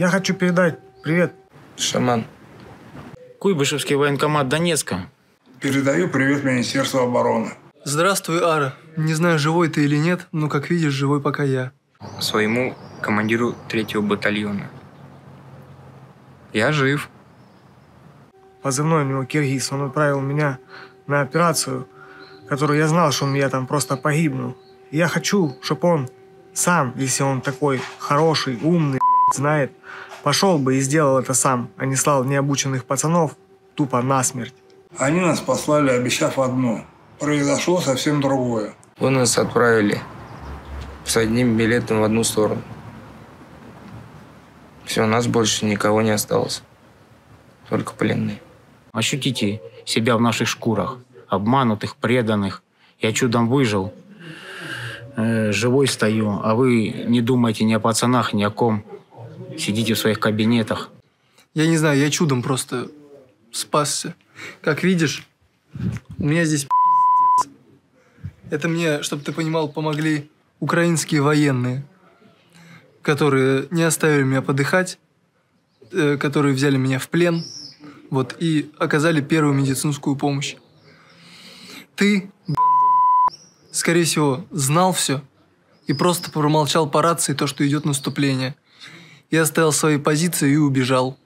Я хочу передать привет. Шаман. Куйбышевский военкомат Донецка. Передаю привет Министерству обороны. Здравствуй, Ара. Не знаю, живой ты или нет, но, как видишь, живой пока я. Своему командиру третьего батальона. Я жив. Позывной у него Киргиз. Он отправил меня на операцию, которую я знал, что я там просто погибну. И я хочу, чтобы он сам, если он такой хороший, умный, знает, пошел бы и сделал это сам, а не слал необученных пацанов тупо насмерть. Они нас послали, обещав одно. Произошло совсем другое. Вы нас отправили с одним билетом в одну сторону. Все, у нас больше никого не осталось. Только пленные. Ощутите себя в наших шкурах. Обманутых, преданных. Я чудом выжил. Э, живой стою, а вы не думайте ни о пацанах, ни о ком. Сидите в своих кабинетах. Я не знаю, я чудом просто спасся. Как видишь, у меня здесь пиздец. Это мне, чтобы ты понимал, помогли украинские военные, которые не оставили меня подыхать, э, которые взяли меня в плен, вот, и оказали первую медицинскую помощь. Ты, скорее всего, знал все и просто промолчал по рации то, что идет наступление. И оставил свои позиции и убежал.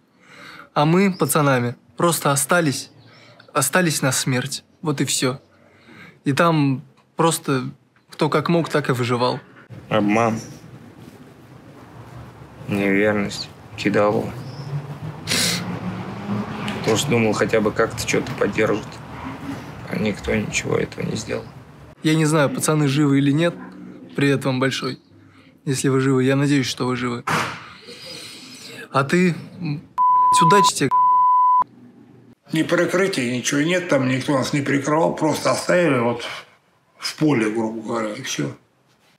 А мы, пацанами, просто остались, остались на смерть. Вот и все. И там просто кто как мог, так и выживал. Обман. Неверность. Кидалово. Что думал, хотя бы как-то что-то поддержит. А никто ничего этого не сделал. Я не знаю, пацаны живы или нет. Привет вам большой. Если вы живы, я надеюсь, что вы живы. А ты, блядь, удачи тебе, гандон. Ни прикрытия, ничего нет, там никто нас не прикрывал, просто оставили вот в поле, грубо говоря, и все.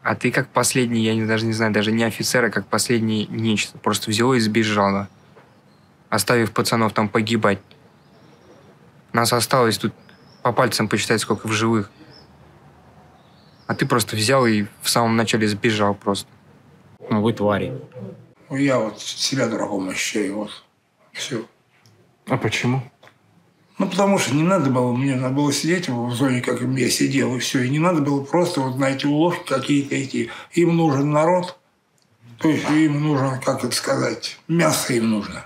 А ты как последний, я не, даже не знаю, даже не офицер, а как последний нечто. Просто взяло и сбежало. Оставив пацанов там погибать. Нас осталось тут по пальцам посчитать, сколько в живых. А ты просто взял и в самом начале сбежал просто. Ну, вы твари. Ну, Я вот себя дураком ощущаю, вот. Все. А почему? Ну, потому что не надо было, мне надо было сидеть в зоне, как я сидел, и все. И не надо было просто вот на эти уловки какие-то идти. Им нужен народ, то есть им нужно, как это сказать, мясо им нужно.